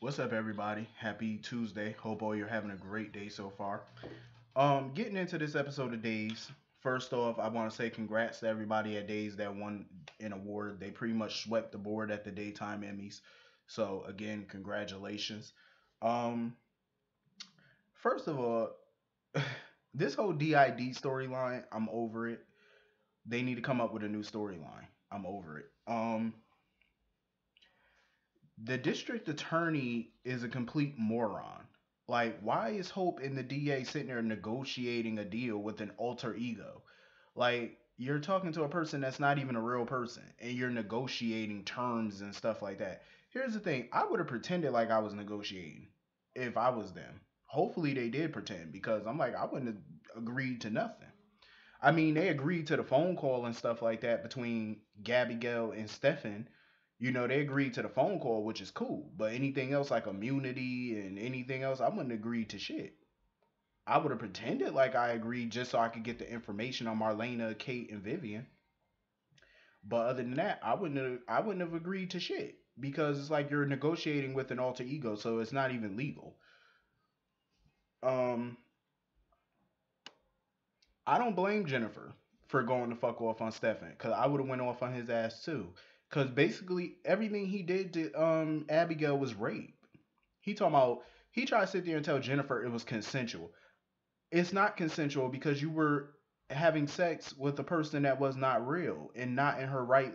What's up, everybody? Happy Tuesday. Hope all you're having a great day so far. Um, getting into this episode of Days. First off, I want to say congrats to everybody at Days that won an award. They pretty much swept the board at the daytime Emmys. So again, congratulations. Um, first of all, this whole DID storyline, I'm over it. They need to come up with a new storyline. I'm over it. Um, the district attorney is a complete moron. Like, why is Hope and the DA sitting there negotiating a deal with an alter ego? Like, you're talking to a person that's not even a real person, and you're negotiating terms and stuff like that. Here's the thing I would have pretended like I was negotiating if I was them. Hopefully, they did pretend because I'm like, I wouldn't have agreed to nothing. I mean, they agreed to the phone call and stuff like that between Gabby Gabigail and Stefan you know, they agreed to the phone call, which is cool. But anything else like immunity and anything else, I wouldn't agree to shit. I would have pretended like I agreed just so I could get the information on Marlena, Kate, and Vivian. But other than that, I wouldn't have I wouldn't have agreed to shit. Because it's like you're negotiating with an alter ego, so it's not even legal. Um I don't blame Jennifer for going to fuck off on Stefan, because I would have went off on his ass too. Cause basically everything he did to um Abigail was rape. He talking about he tried to sit there and tell Jennifer it was consensual. It's not consensual because you were having sex with a person that was not real and not in her right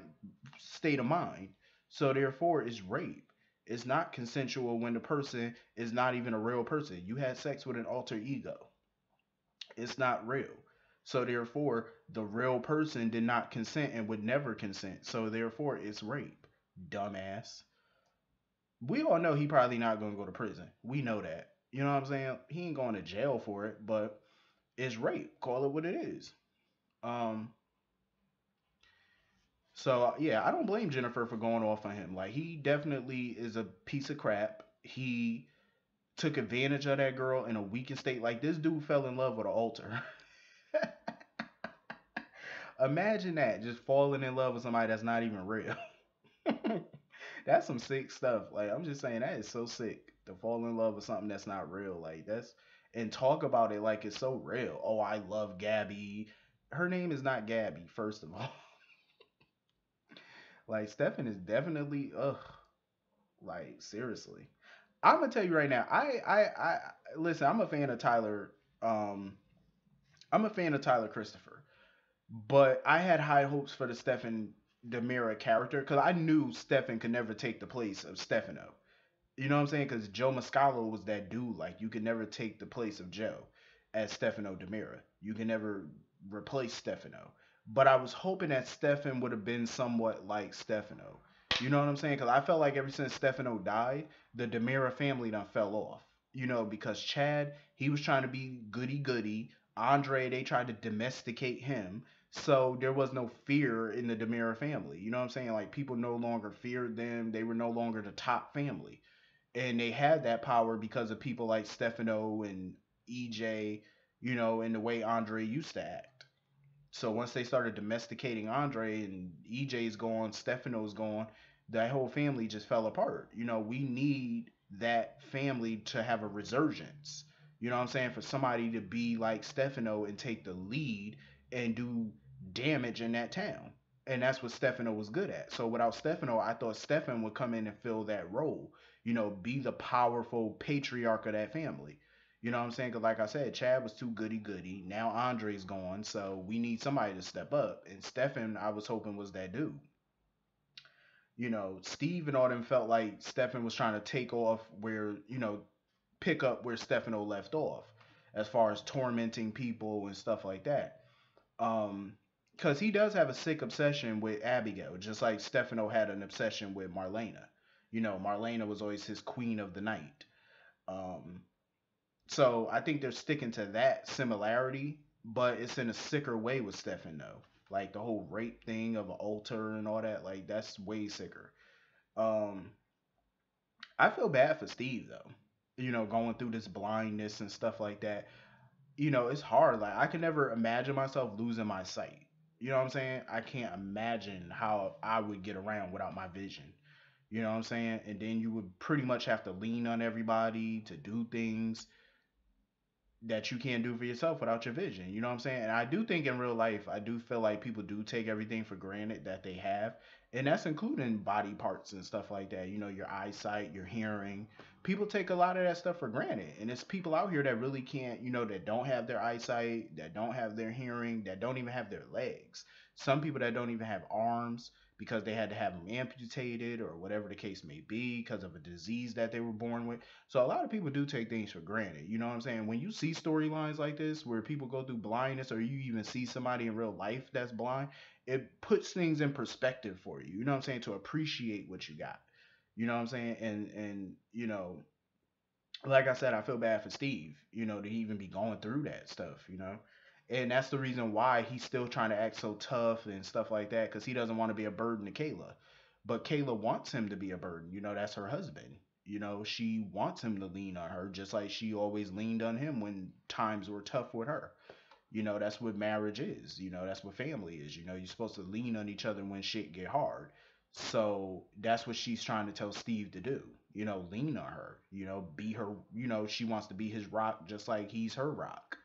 state of mind. So therefore it's rape. It's not consensual when the person is not even a real person. You had sex with an alter ego. It's not real. So therefore, the real person did not consent and would never consent. So therefore, it's rape. Dumbass. We all know he probably not gonna go to prison. We know that. You know what I'm saying? He ain't going to jail for it, but it's rape. Call it what it is. Um. So yeah, I don't blame Jennifer for going off on him. Like he definitely is a piece of crap. He took advantage of that girl in a weakened state. Like this dude fell in love with an alter. Imagine that, just falling in love with somebody that's not even real. that's some sick stuff. Like I'm just saying that is so sick to fall in love with something that's not real. Like that's and talk about it like it's so real. Oh, I love Gabby. Her name is not Gabby, first of all. like Stefan is definitely ugh. Like seriously. I'm gonna tell you right now. I I I listen. I'm a fan of Tyler. Um, I'm a fan of Tyler Christopher. But I had high hopes for the Stefan DiMera character because I knew Stefan could never take the place of Stefano. You know what I'm saying? Because Joe Mascolo was that dude. Like you could never take the place of Joe as Stefano DiMera. You can never replace Stefano. But I was hoping that Stefan would have been somewhat like Stefano. You know what I'm saying? Because I felt like ever since Stefano died, the DiMera family done fell off. You know, because Chad, he was trying to be goody goody. Andre, they tried to domesticate him. So there was no fear in the DiMera family. You know what I'm saying? Like people no longer feared them. They were no longer the top family. And they had that power because of people like Stefano and EJ, you know, and the way Andre used to act. So once they started domesticating Andre and EJ's gone, Stefano's gone, that whole family just fell apart. You know, we need that family to have a resurgence. You know what I'm saying? For somebody to be like Stefano and take the lead and do damage in that town. And that's what Stefano was good at. So without Stefano, I thought Stefan would come in and fill that role. You know, be the powerful patriarch of that family. You know what I'm saying? Because like I said, Chad was too goody goody. Now Andre's gone, so we need somebody to step up. And Stefan, I was hoping was that dude. You know, Steve and all them felt like Stefan was trying to take off where you know, pick up where Stefano left off, as far as tormenting people and stuff like that. Um, because he does have a sick obsession with Abigail, just like Stefano had an obsession with Marlena. You know, Marlena was always his queen of the night. Um, so I think they're sticking to that similarity, but it's in a sicker way with Stefan though. Like the whole rape thing of an alter and all that, like that's way sicker. Um, I feel bad for Steve though. You know, going through this blindness and stuff like that. You know, it's hard. Like I can never imagine myself losing my sight you know what I'm saying? I can't imagine how I would get around without my vision. You know what I'm saying? And then you would pretty much have to lean on everybody to do things that you can't do for yourself without your vision. You know what I'm saying? And I do think in real life, I do feel like people do take everything for granted that they have. And that's including body parts and stuff like that. You know, your eyesight, your hearing. People take a lot of that stuff for granted. And it's people out here that really can't, you know, that don't have their eyesight, that don't have their hearing, that don't even have their legs. Some people that don't even have arms because they had to have them amputated or whatever the case may be because of a disease that they were born with. So a lot of people do take things for granted. You know what I'm saying? When you see storylines like this where people go through blindness or you even see somebody in real life that's blind, it puts things in perspective for you. You know what I'm saying? To appreciate what you got. You know what I'm saying? And and you know, like I said, I feel bad for Steve, you know, to even be going through that stuff, you know and that's the reason why he's still trying to act so tough and stuff like that because he doesn't want to be a burden to Kayla. But Kayla wants him to be a burden. You know, that's her husband. You know, she wants him to lean on her just like she always leaned on him when times were tough with her. You know, that's what marriage is. You know, that's what family is. You know, you're supposed to lean on each other when shit get hard. So that's what she's trying to tell Steve to do. You know, lean on her. You know, be her. You know, she wants to be his rock just like he's her rock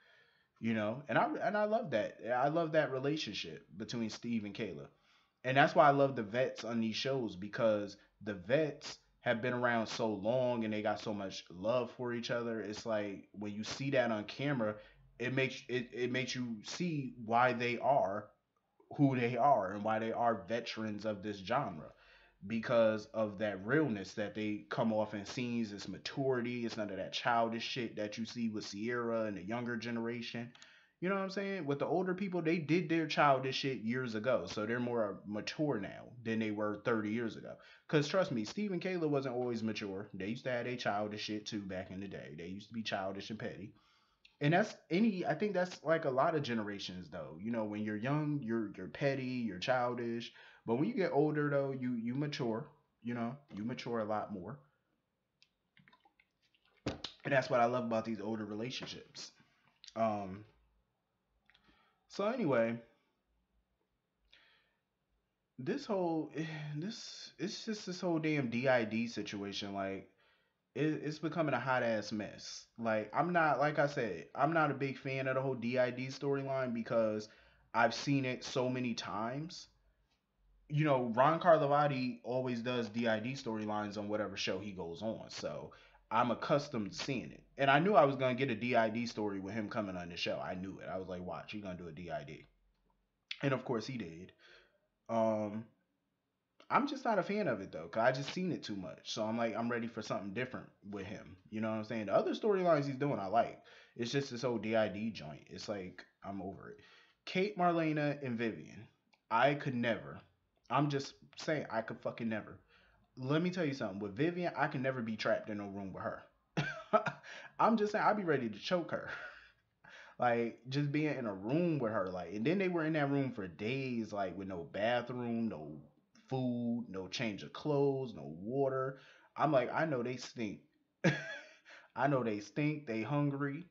you know? And i and i love that. I love that relationship between steve and kayla. And that's why i love the vets on these shows because the vets have been around so long and they got so much love for each other. It's like when you see that on camera it makes it, it makes you see why they are who they are and why they are veterans of this genre because of that realness that they come off in scenes. It's maturity. It's none of that childish shit that you see with Ciara and the younger generation. You know what I'm saying? With the older people, they did their childish shit years ago. So they're more mature now than they were 30 years ago. Because trust me, Steve and Kayla wasn't always mature. They used to have their childish shit too back in the day. They used to be childish and petty. And that's any I think that's like a lot of generations though. You know, when you're young, you're you're petty, you're childish, but when you get older though, you you mature, you know, you mature a lot more. And that's what I love about these older relationships. Um so anyway, this whole this it's just this whole damn DID situation like it, it's becoming a hot ass mess. Like I'm not like I said, I'm not a big fan of the whole DID storyline because I've seen it so many times you know, Ron Carlivati always does DID storylines on whatever show he goes on. So I'm accustomed to seeing it. And I knew I was going to get a DID story with him coming on the show. I knew it. I was like, watch, he's going to do a DID. And of course he did. Um, I'm just not a fan of it though, cause I just seen it too much. So I'm like, I'm ready for something different with him. You know what I'm saying? The other storylines he's doing, I like. It's just this whole DID joint. It's like I'm over it. Kate, Marlena, and Vivian. I could never, I'm just saying I could fucking never. Let me tell you something. With Vivian, I can never be trapped in a room with her. I'm just saying I'd be ready to choke her. like just being in a room with her, like, and then they were in that room for days, like with no bathroom, no food, no change of clothes, no water. I'm like, I know they stink. I know they stink. They hungry.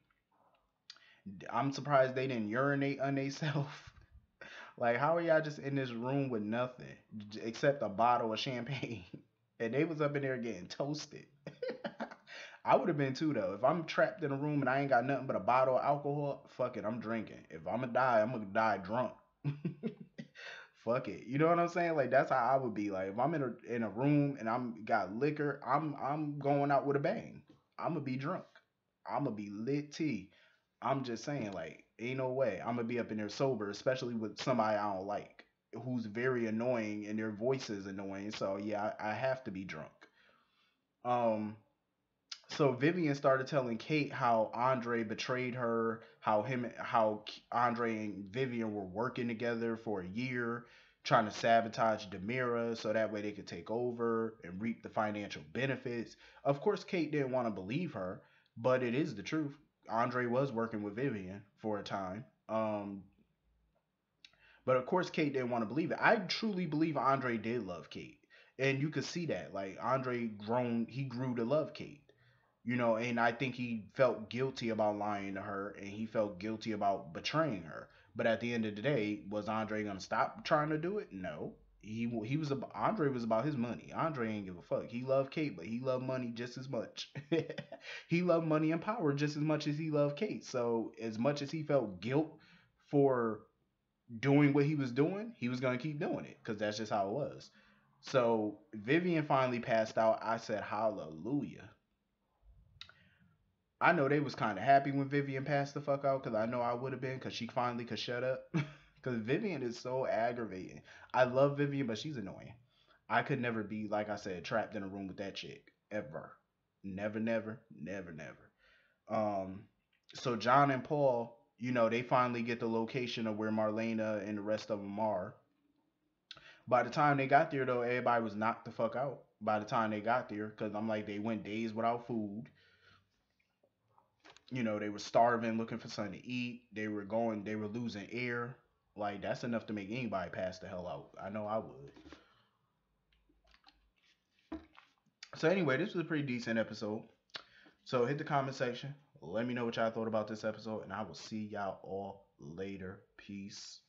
I'm surprised they didn't urinate on themselves. Like, how are y'all just in this room with nothing except a bottle of champagne? and they was up in there getting toasted. I would have been too though. If I'm trapped in a room and I ain't got nothing but a bottle of alcohol, fuck it, I'm drinking. If I'm gonna die, I'm gonna die drunk. fuck it. You know what I'm saying? Like that's how I would be. Like if I'm in a in a room and I'm got liquor, I'm I'm going out with a bang. I'm gonna be drunk. I'm gonna be lit tea. I'm just saying, like, ain't no way I'm gonna be up in there sober, especially with somebody I don't like, who's very annoying and their voice is annoying. So yeah, I, I have to be drunk. Um, so Vivian started telling Kate how Andre betrayed her, how him, how Andre and Vivian were working together for a year, trying to sabotage DiMera so that way they could take over and reap the financial benefits. Of course, Kate didn't want to believe her, but it is the truth. Andre was working with Vivian for a time. Um, but of course, Kate didn't want to believe it. I truly believe Andre did love Kate, and you could see that. Like Andre grown, he grew to love Kate. You know, and I think he felt guilty about lying to her, and he felt guilty about betraying her. But at the end of the day, was Andre gonna stop trying to do it? No. He he was about Andre was about his money. Andre ain't give a fuck. He loved Kate, but he loved money just as much. he loved money and power just as much as he loved Kate. So as much as he felt guilt for doing what he was doing, he was gonna keep doing it because that's just how it was. So Vivian finally passed out. I said hallelujah. I know they was kind of happy when Vivian passed the fuck out because I know I would have been because she finally could shut up. Because Vivian is so aggravating. I love Vivian, but she's annoying. I could never be, like I said, trapped in a room with that chick. Ever. Never, never, never, never. Um, so John and Paul, you know, they finally get the location of where Marlena and the rest of them are. By the time they got there, though, everybody was knocked the fuck out. By the time they got there, because I'm like, they went days without food you know, they were starving, looking for something to eat. They were going, they were losing air. Like that's enough to make anybody pass the hell out. I know I would. So anyway, this was a pretty decent episode. So hit the comment section. Let me know what y'all thought about this episode, and I will see y'all all later. Peace.